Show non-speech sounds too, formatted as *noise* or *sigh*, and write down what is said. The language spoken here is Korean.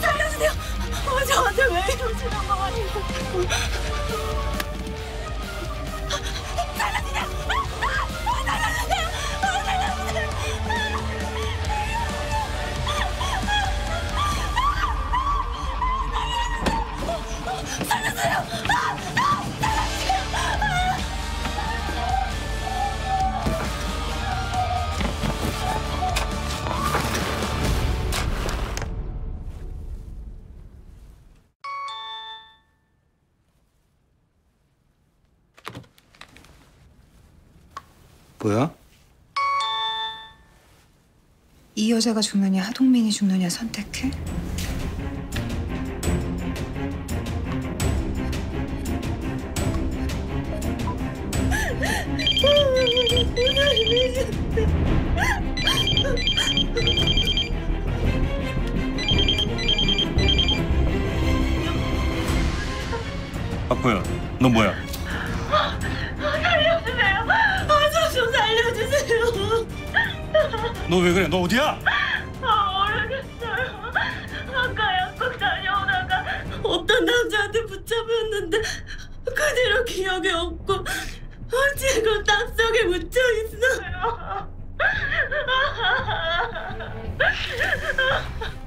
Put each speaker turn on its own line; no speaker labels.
살려주세요! 뭐야?
이 여자가 죽느냐 하동민이 죽느냐 선택해?
박보현, 너 뭐야? *laughs* 너 왜 그래? 너 어디야?
아 모르겠어요. 아까 약국 다녀오다가 어떤 남자한테 붙잡혔는데 그대로 기억이 없고 지금 땅속에 묻혀 있어요. *laughs* *laughs*